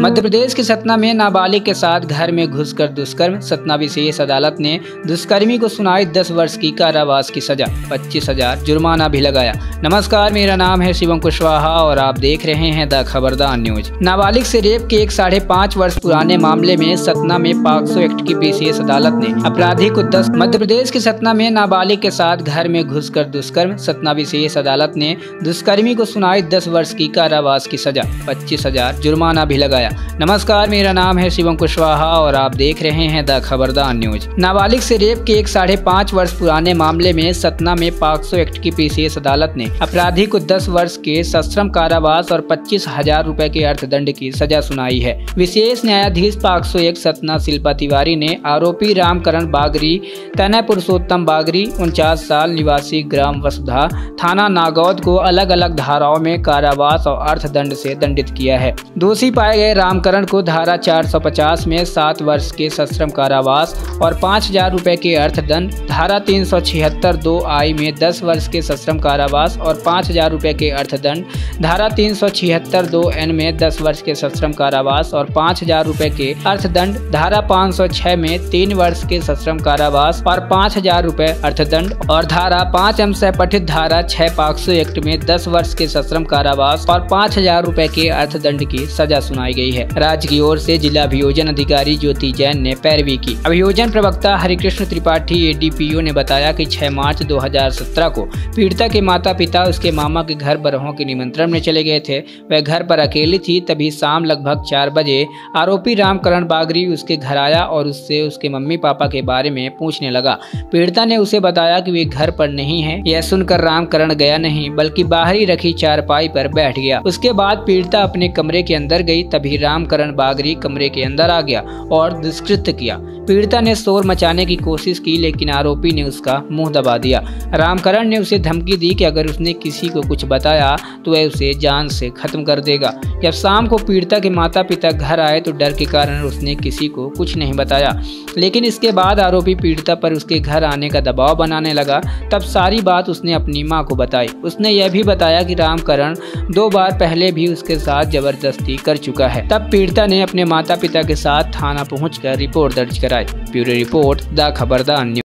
मध्य प्रदेश के सतना में नाबालिग के साथ घर में घुसकर दुष्कर्म। सतना विशेष अदालत ने दुष्कर्मी को सुनाई 10 वर्ष की कारावास की सजा, पच्चीस हज़ार जुर्माना भी लगाया। नमस्कार, मेरा नाम है शिवम कुशवाहा और आप देख रहे हैं द खबरदार न्यूज़। नाबालिग से रेप के एक साढ़े पाँच वर्ष पुराने मामले में सतना में पाक्सो एक्ट की विशेष अदालत ने अपराधी को दस मध्य प्रदेश के सतना में नाबालिग के साथ घर में घुसकर दुष्कर्म। सतना विशेष अदालत ने दुष्कर्मी को सुनाई दस वर्ष की कारावास की सजा, पच्चीस जुर्माना भी लगाया। नमस्कार, मेरा नाम है शिवम कुशवाहा और आप देख रहे हैं द खबरदार न्यूज़। नाबालिग से रेप के एक साढ़े पाँच वर्ष पुराने मामले में सतना में पाक्सो एक्ट की विशेष अदालत ने अपराधी को 10 वर्ष के सश्रम कारावास और पच्चीस हज़ार रूपए के अर्थदंड की सजा सुनाई है। विशेष न्यायाधीश पाक्सो एक सतना शिल्पा तिवारी ने आरोपी रामकरण बागरी, तनय पुरुषोत्तम बागरी, उनचास साल निवासी ग्राम वसुधा थाना नागौद को अलग अलग धाराओं में कारावास और अर्थदंड से दंडित किया है। दोषी पाए गए रामकरण को धारा 450 में सात वर्ष के सश्रम कारावास और पाँच हज़ार रूपए के अर्थदंड, धारा तीन सौ छिहत्तर दो आई में दस वर्ष के सश्रम कारावास और पाँच हज़ार रूपए के अर्थदंड, धारा तीन सौ छिहत्तर दो एन में दस वर्ष के सश्रम कारावास और पाँच हज़ार रूपए के अर्थदंड, धारा पाँच सौ छह में तीन वर्ष के सश्रम कारावास और पाँच हज़ार रूपए अर्थदंड और धारा पाँच एम से पठित धारा छह पाक्सो एक्ट में दस वर्ष के सश्रम कारावास और पाँच हज़ार रूपए के अर्थदंड की सजा सुनाई गई। है। राज्य की ओर से जिला अभियोजन अधिकारी ज्योति जैन ने पैरवी की। अभियोजन प्रवक्ता हरिकृष्ण त्रिपाठी एडीपीओ ने बताया कि 6 मार्च 2017 को पीड़िता के माता पिता उसके मामा के घर बरहों के निमंत्रण में चले गए थे। वह घर पर अकेली थी, तभी शाम लगभग चार बजे आरोपी रामकरण बागरी उसके घर आया और उससे उसके मम्मी पापा के बारे में पूछने लगा। पीड़िता ने उसे बताया कि वे घर पर नहीं है। यह सुनकर रामकरण गया नहीं, बल्कि बाहरी रखी चारपाई पर बैठ गया। उसके बाद पीड़िता अपने कमरे के अंदर गई, तभी रामकरण बागरी कमरे के अंदर आ गया और दुष्कृत किया। पीड़िता ने शोर मचाने की कोशिश की, लेकिन आरोपी ने उसका मुँह दबा दिया। रामकरण ने उसे धमकी दी कि अगर उसने किसी को कुछ बताया तो वह उसे जान से खत्म कर देगा। जब शाम को पीड़िता के माता पिता घर आए तो डर के कारण उसने किसी को कुछ नहीं बताया। लेकिन इसके बाद आरोपी पीड़िता पर उसके घर आने का दबाव बनाने लगा। तब सारी बात उसने अपनी माँ को बताई। उसने यह भी बताया कि रामकरण दो बार पहले भी उसके साथ ज़बरदस्ती कर चुका है। तब पीड़िता ने अपने माता पिता के साथ थाना पहुंचकर रिपोर्ट दर्ज कराई। ब्यूरो रिपोर्ट, द खबरदार